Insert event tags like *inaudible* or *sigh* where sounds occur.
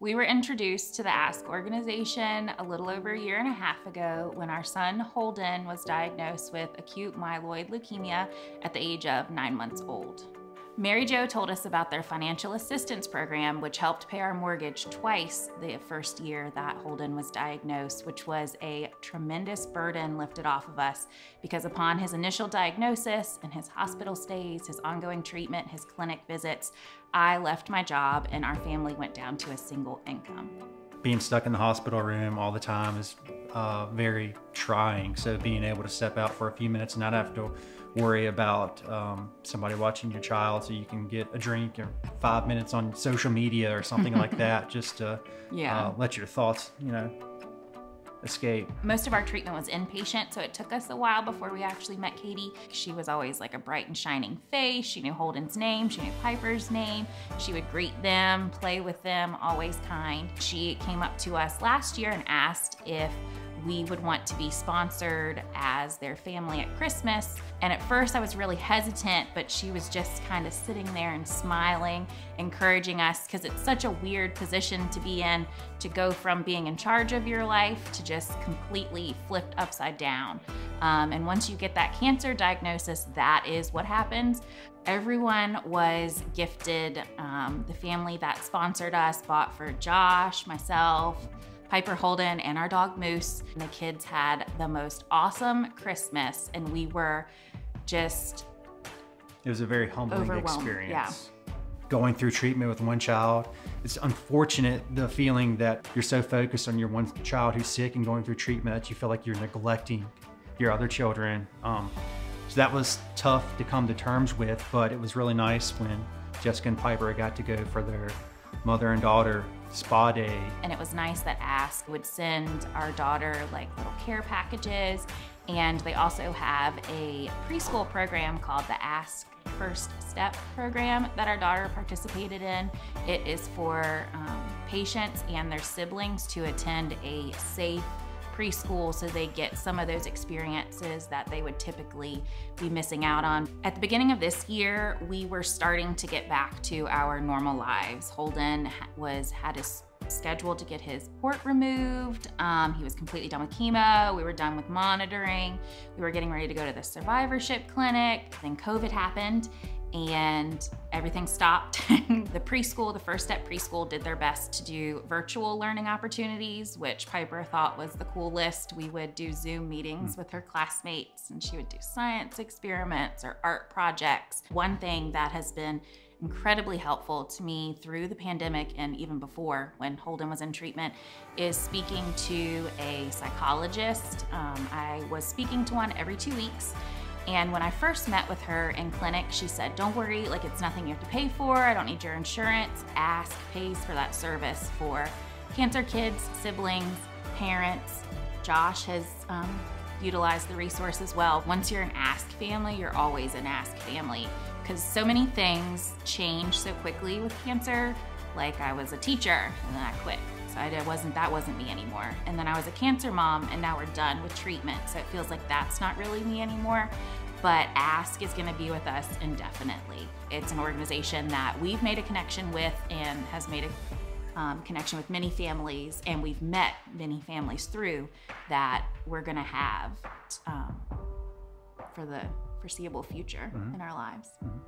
We were introduced to the Ask organization a little over a year and a half ago when our son Holden was diagnosed with acute myeloid leukemia at the age of nine months old. Mary Jo told us about their financial assistance program, which helped pay our mortgage twice the first year that Holden was diagnosed, which was a tremendous burden lifted off of us because upon his initial diagnosis and his hospital stays, his ongoing treatment, his clinic visits, I left my job and our family went down to a single income. Being stuck in the hospital room all the time is uh, very trying. So being able to step out for a few minutes and not have to worry about um, somebody watching your child so you can get a drink or five minutes on social media or something like *laughs* that just to yeah. uh, let your thoughts, you know, escape. Most of our treatment was inpatient, so it took us a while before we actually met Katie. She was always like a bright and shining face. She knew Holden's name, she knew Piper's name. She would greet them, play with them, always kind. She came up to us last year and asked if we would want to be sponsored as their family at Christmas. And at first I was really hesitant, but she was just kind of sitting there and smiling, encouraging us because it's such a weird position to be in to go from being in charge of your life to just completely flipped upside down. Um, and once you get that cancer diagnosis, that is what happens. Everyone was gifted. Um, the family that sponsored us bought for Josh, myself, Piper Holden and our dog Moose. And the kids had the most awesome Christmas and we were just It was a very humbling experience. Yeah. Going through treatment with one child, it's unfortunate the feeling that you're so focused on your one child who's sick and going through treatment that you feel like you're neglecting your other children. Um, so that was tough to come to terms with, but it was really nice when Jessica and Piper got to go for their mother and daughter spa day. And it was nice that Ask would send our daughter like little care packages. And they also have a preschool program called the Ask First Step program that our daughter participated in. It is for um, patients and their siblings to attend a safe preschool so they get some of those experiences that they would typically be missing out on. At the beginning of this year, we were starting to get back to our normal lives. Holden was had his scheduled to get his port removed. Um, he was completely done with chemo. We were done with monitoring. We were getting ready to go to the survivorship clinic. Then COVID happened and everything stopped. *laughs* the preschool, the First Step Preschool, did their best to do virtual learning opportunities, which Piper thought was the coolest. We would do Zoom meetings with her classmates, and she would do science experiments or art projects. One thing that has been incredibly helpful to me through the pandemic and even before when Holden was in treatment is speaking to a psychologist. Um, I was speaking to one every two weeks and when I first met with her in clinic, she said, don't worry, like it's nothing you have to pay for. I don't need your insurance. Ask pays for that service for cancer kids, siblings, parents. Josh has um, utilized the resource as well. Once you're an Ask family, you're always an Ask family because so many things change so quickly with cancer. Like I was a teacher and then I quit. I wasn't, that wasn't me anymore. And then I was a cancer mom and now we're done with treatment. So it feels like that's not really me anymore but Ask is going to be with us indefinitely. It's an organization that we've made a connection with and has made a um, connection with many families, and we've met many families through that we're going to have um, for the foreseeable future mm -hmm. in our lives. Mm -hmm.